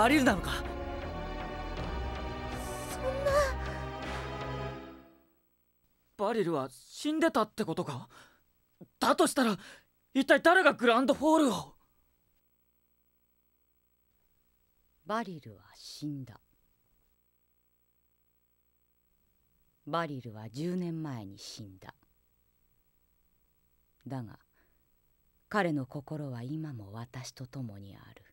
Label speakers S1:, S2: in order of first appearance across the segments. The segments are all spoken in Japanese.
S1: バリルなのか？
S2: そんな。
S1: バリルは死んでたってことか？だとしたら一体誰がグランドフォールを？
S3: バリルは死んだ。バリルは10年前に死んだ。だが彼の心は今も私と共にある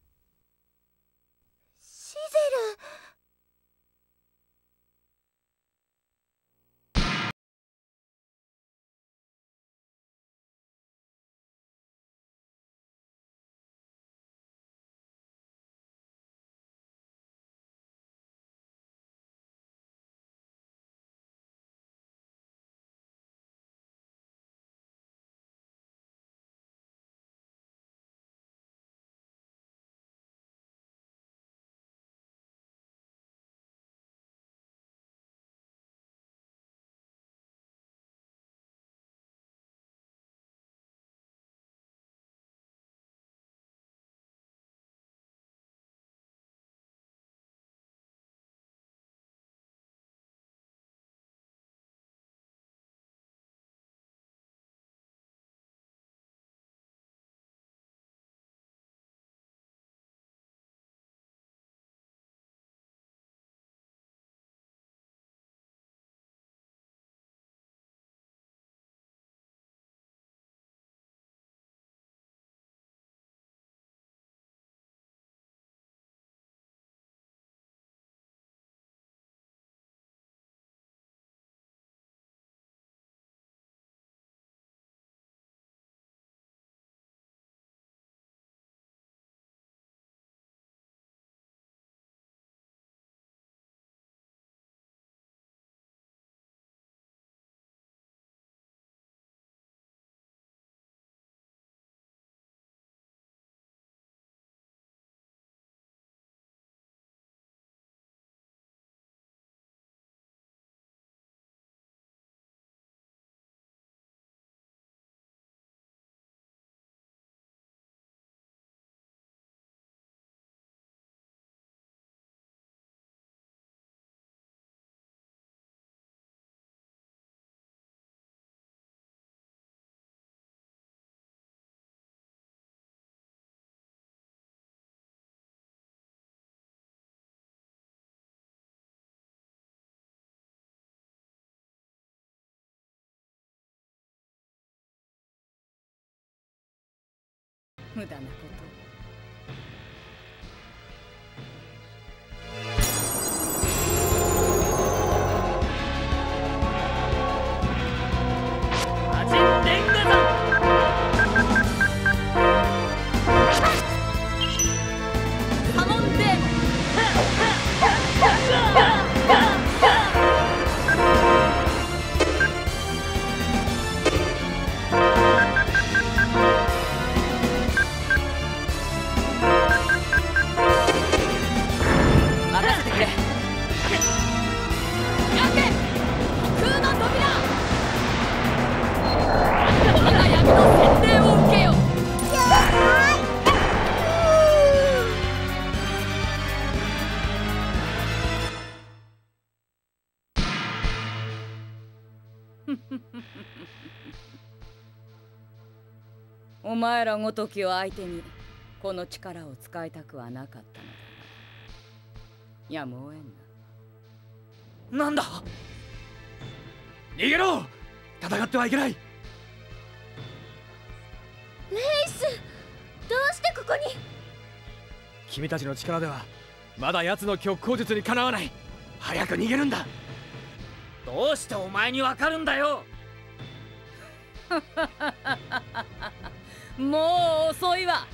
S3: 無駄なこと。お前らごときを相手にこの力を使いたくはなかったのだ。がやむを得んな。
S1: なんだ？逃げろ！戦ってはいけない！
S2: レイスどうしてここに？
S1: 君たちの力ではまだ奴の極光術にかなわない。早く逃げるんだどうしてお前にわかるんだよ。
S3: もう遅いわ。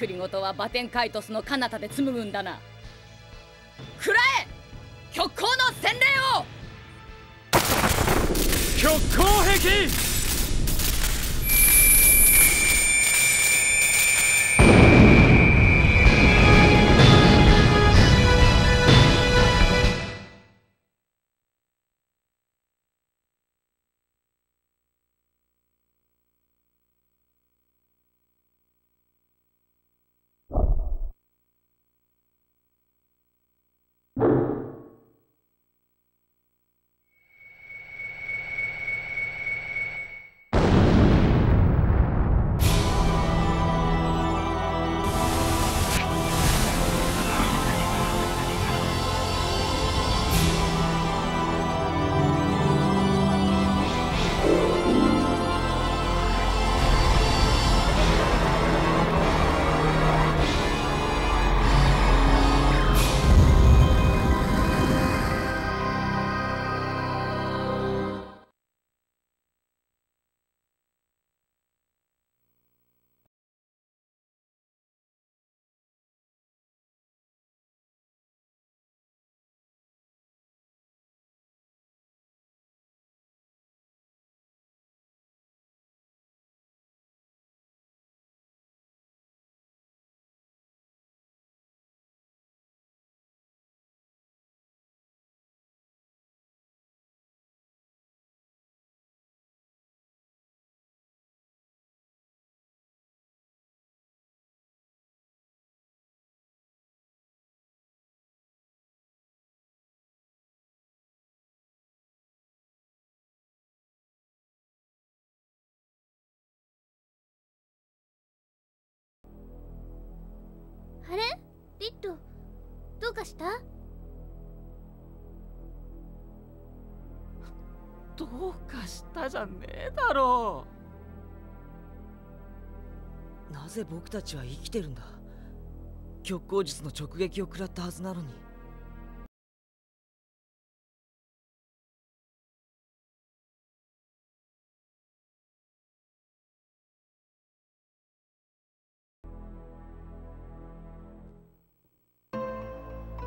S3: 栗ごとはバテンカイトスの彼方で紡ぐんだな。食らえ極光の洗礼を。
S1: 極光壁
S2: あれ？リッドどうかした？
S1: どうかしたじゃねえだろ。
S4: うなぜ僕たちは生きてるんだ？極光術の直撃を食らったはずなのに。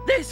S4: レ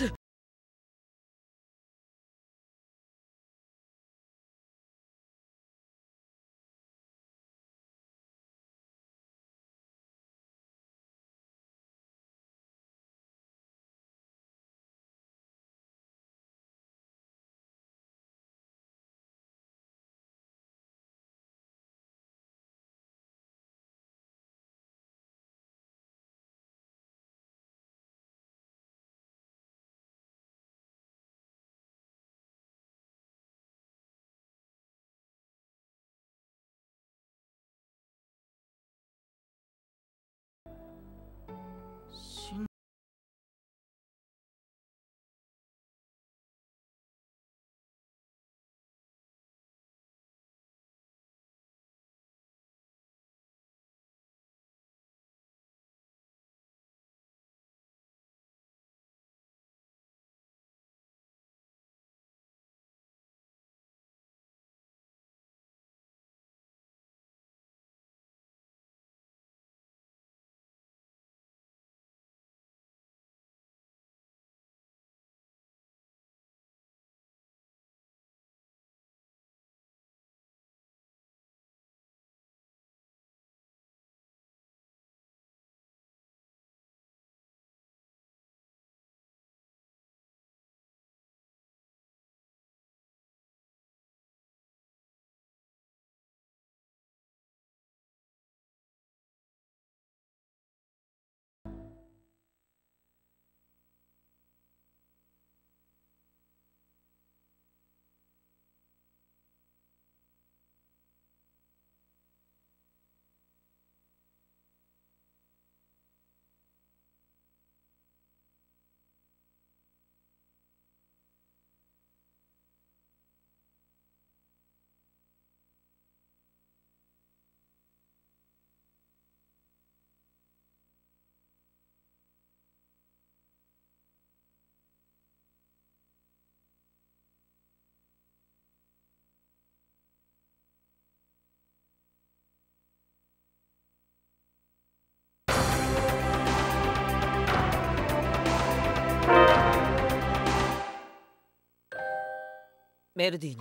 S4: メルディに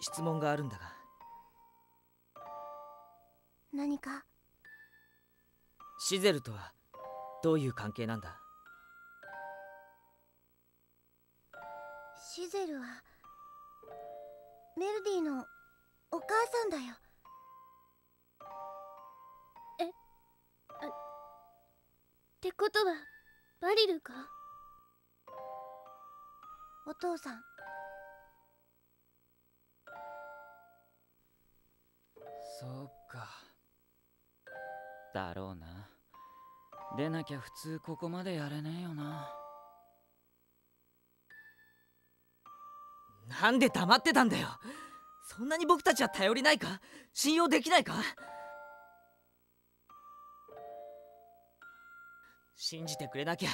S4: 質問があるんだが。
S2: 何か？
S4: シゼルとはどういう関係なんだ？
S2: シゼルはメルディのお母さんだよ。え？あってことはバリルか？お父さん
S5: そうか。だろうな。でなきゃ普通ここまでやれねえよな。
S4: なんで黙ってたんだよ。そんなに僕たちは頼りないか？信用できないか？信じてくれなきゃ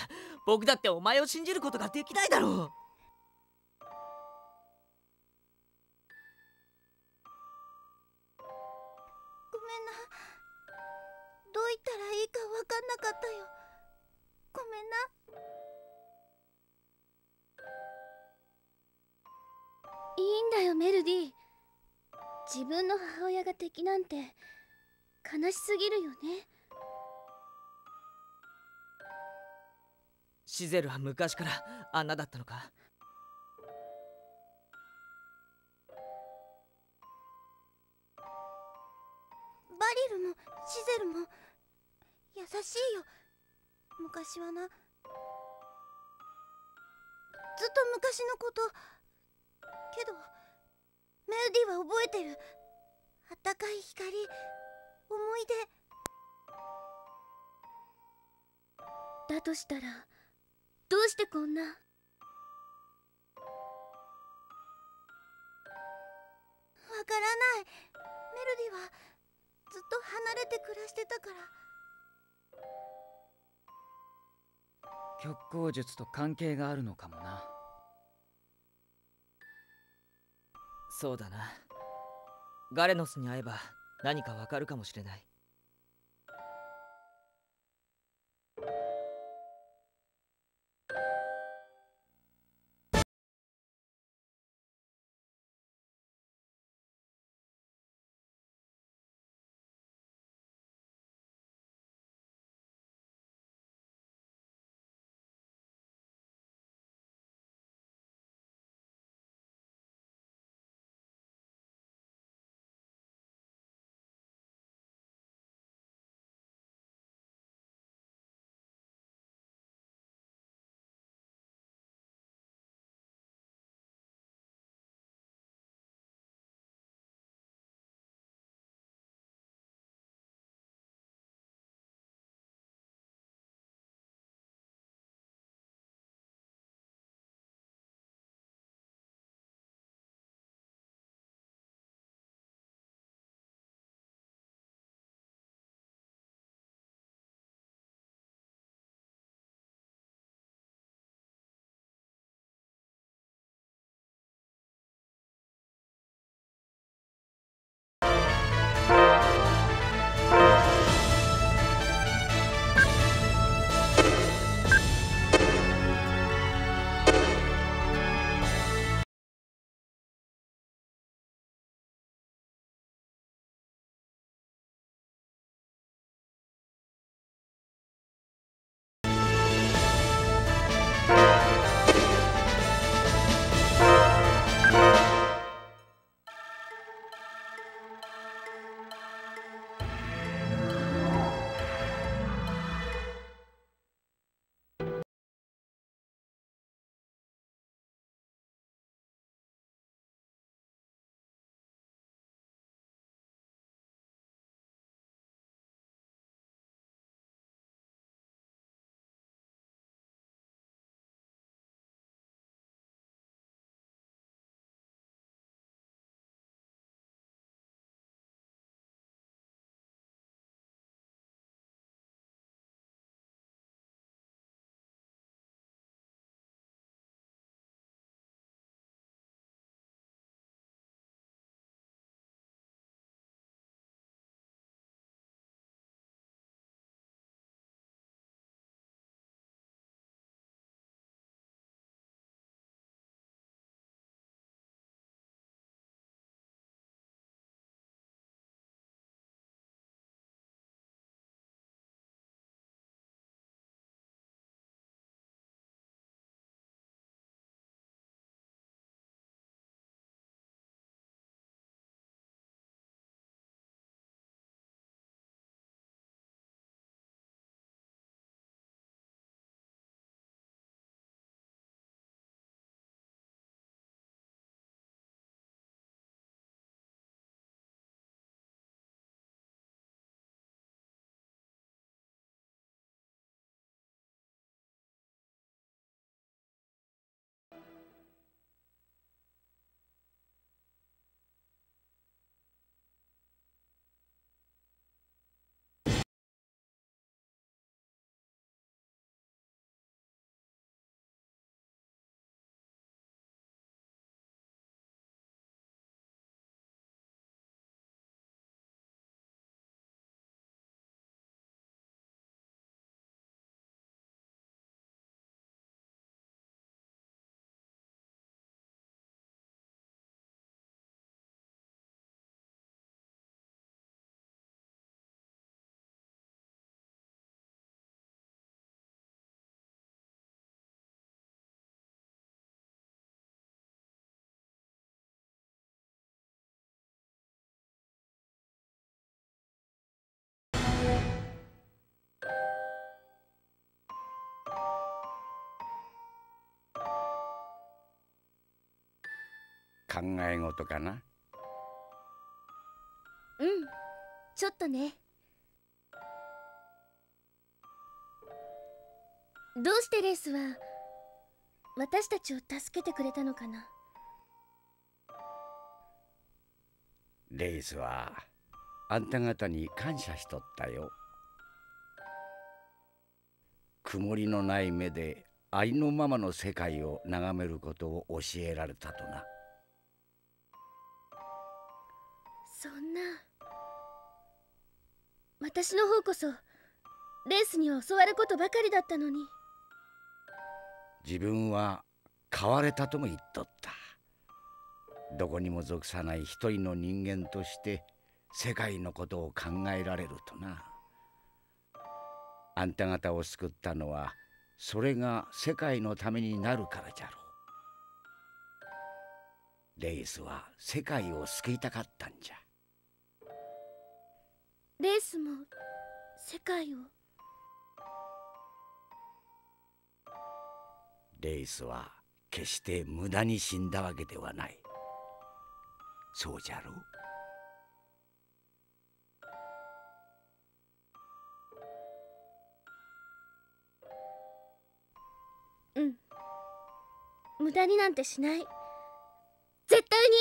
S4: 僕だってお前を信じることができないだろう
S2: 自分の母親が敵なんて悲しすぎるよね。
S4: シゼルは昔からあんなだったのか？
S2: バリルもシゼルも優しいよ。昔はな。ずっと昔のこと。けどメルディは覚えてる。あったかい光思い出。だとしたらどうしてこんな？わからない。メルディはずっと離れて暮らしてたから。
S5: 極光術と関係があるのかもな。
S4: そうだな。ガレノスに会えば何かわかるかもしれない。
S6: 考え事かな？
S2: うんちょっとね。どうしてレースは私たちを助けてくれたのかな？
S6: レイスはあんた方に感謝しとったよ。曇りのない目でありのままの世界を眺めることを教えられたとな
S2: そんな。私の方こそレースには教わることばかりだったのに。
S6: 自分は変われたとも言っとった。どこにも属さない一人の人間として世界のことを考えられるとな。あんた方を救ったのはそれが世界のためになるからじゃろう。レイスは世界を救いたかったんじゃ。
S2: レースも世界を。
S6: レイスは決して無駄に死んだわけではない。そうじゃろう？
S2: うん。無駄になんてしない。絶対に